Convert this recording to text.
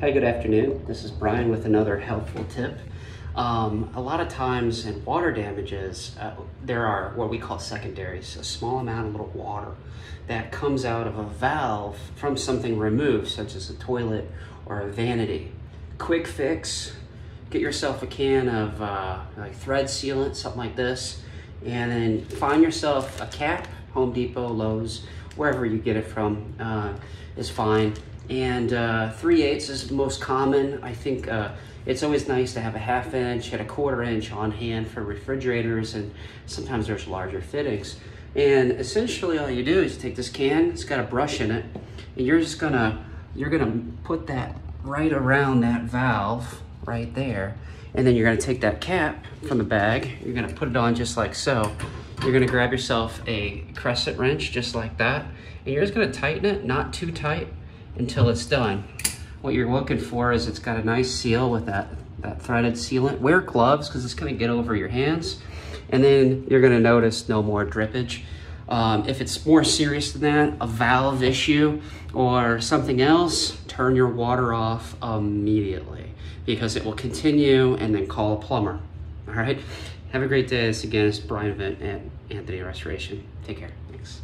Hi, good afternoon. This is Brian with another helpful tip. Um, a lot of times in water damages, uh, there are what we call secondaries, a small amount of little water that comes out of a valve from something removed, such as a toilet or a vanity. Quick fix, get yourself a can of uh, like thread sealant, something like this, and then find yourself a cap, Home Depot, Lowe's, wherever you get it from uh, is fine and uh, 3 eighths is the most common. I think uh, it's always nice to have a half inch and a quarter inch on hand for refrigerators and sometimes there's larger fittings. And essentially all you do is take this can, it's got a brush in it, and you're just gonna, you're gonna put that right around that valve right there. And then you're gonna take that cap from the bag, you're gonna put it on just like so. You're gonna grab yourself a crescent wrench just like that, and you're just gonna tighten it, not too tight, until it's done. What you're looking for is it's got a nice seal with that, that threaded sealant. Wear gloves because it's gonna get over your hands. And then you're gonna notice no more drippage. Um, if it's more serious than that, a valve issue or something else, turn your water off immediately because it will continue and then call a plumber. All right? Have a great day. This again is Brian Vint at Anthony Restoration. Take care. Thanks.